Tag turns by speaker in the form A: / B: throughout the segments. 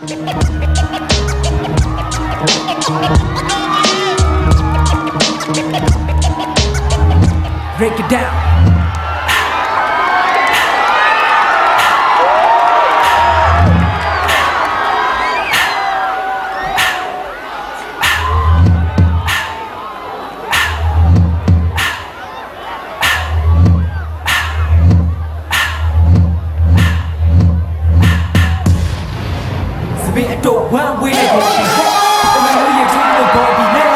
A: Break it down. To go. Tama mo yung dream mo go be net.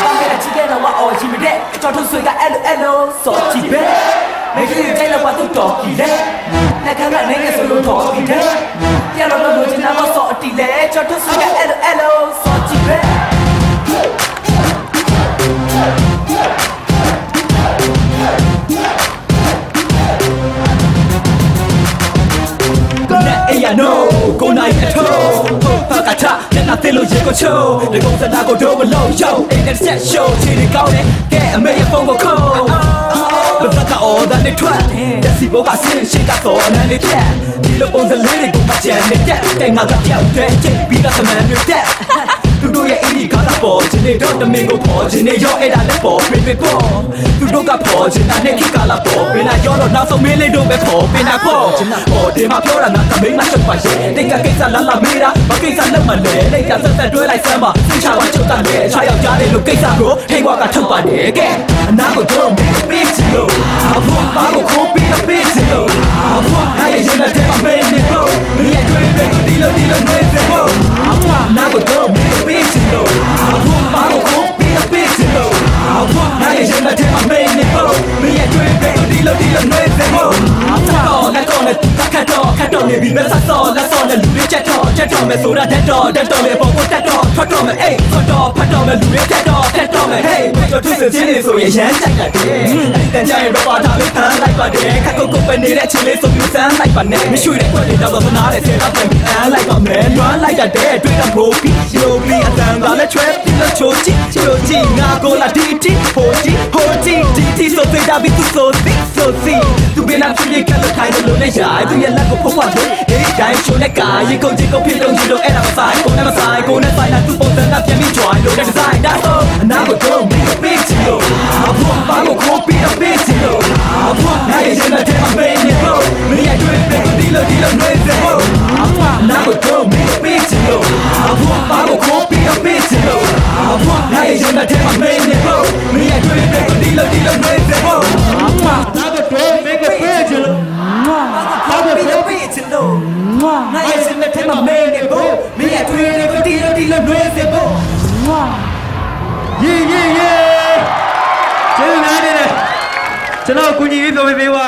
A: Tama na chicken na wa o chi me de. ကြောက်ထုတ်ဆွေကအဲ့လိုအဲ့လိုစော်ကြည့်ပဲမိကလေးတိုင်းလောက်ပါသူတော်ကြည့်တယ်လက်ခံရနိုင်နေဆိုလို့တော်ကြည့်တယ်ပြန်တော့လို့ချင်တာမစော်အတီလဲကြောက်ထုတ်ဆွေကအဲ့လိုအဲ့ ဖက်ကချလက်နာသေးလို့ရေကိုချိုးဒီကုန်းစနာကိုတော့မလို့ရောက်အိမ်နဲ့ဆက်ရှိုးချီနေကောင်းတယ်ကဲအမေရဲ့ဖုန်းကိုခေါ်ဘယ်ကအော်ဒါနဲ့ထွက်တက်စီဘောကဆင်းရှိကတော့အနမ်းလေးဖြတ်ဒီလိုပုံစံလေးတွေကိုမကြမ်းနဲ့တက်တိုင်မှာကပြောက်တဲ့ချိန်ပြီးတော့သမန်တွေတက်သူတို့ရဲ့အင်းဒီကား တာပေါ်ခြင်းတွေတော့တမင်ကိုပေါ်ခြင်းတွေရောအဲ့ဒါလည်းပေါ်ပြပြပေါ်သူတို့ကပေါ်ခြင်းတာနဲ့ခိကလာပေါ်ပင်လာရောတော့နောက်ဆုံးမင်းလေးတို့ပဲပေါ်ပင်လာပေါ်ခြင်းတာပေါ်ဒီမှာပြောတာငါကမိန်းမချုပ်ပါရဲ့တိတ်ကကိစ္စလာလာမေးတာမကိစ္စလက်မလဲလိတ်ကဆက်ဆက်တွဲလိုက်စမ်းပါစိတ်ချပါချုပ်တာလေခြားယောက်ျားလေးလို့ကိစ္စကိုထိတ်ဝါကထုတ်ပါတယ်ကဲအနာကိုတော့မင်းပေးချင်လို့အဖေဘာကိုခိုးပြီးတော့ပေးချင်လို့ မယ်ဆိုတာတက်တော့တက်တော့လေပေါ်ပေါ်တက်တော့ထွက်တော့မယ်အေးထွက်တော့ဖတ်တော့မယ်လူတွေတက်တော့တက်တော့မယ်ဟေးကြော်ထုစချင်းနေဆိုရင်ရမ်းကြိုက်တယ်အဲ့တန်ကြရင်တော့တာလေးဖမ်းလိုက်ပါတယ်ခက်ကုတ်ကုတ်ပဲနေတဲ့ချင်းလေးဆိုပြီးစမ်းလိုက်ပါနဲ့မရွှေတဲ့ခွက်တွေတော့မနာတဲ့ဆယ်တော့ပြန်ပြီးအမ်းလိုက်ပါမယ်လွမ်းလိုက်တဲ့တွေ့တော့မိုးပြီးရိုးပြီးအတန်ကလည်းချွဲပြီးလို့ချိုးချီချိုးချီငါကိုလာဒီတီဟိုတီဟိုတီဒီ တီဆိုသေးတာပြီးသူဆိုသိဆိုစီသူဘယ်နာဖြစ်ရကလည်းထိုင်လို့လည်းရိုက်သူရဲ့လက်ကိုဖုံးပါလို့ဒီတိုင်းချိုးနဲ့ကာရေကုန်ချီကုန်ဖြစ်တော့ယူတော့အဲ့ဒါမဆိုင်ကိုနဲ့မဆိုင်ကိုနဲ့ဆိုင်တာသူပုံစံကပြန်ပြီး join လို့တဲ့ design ဒါဆိုအနာကို င်ရင်လည်းတဲ့မင်းနေဖို့မင်းရဲ့တွေ့တဲ့ဒီလိုဒီလိုနေစေဖို့
B: ယေယေယေကျေးဇူးများတင်တယ်ကျွန်တော်ကိုကြီးပြီးပြောပေးပါ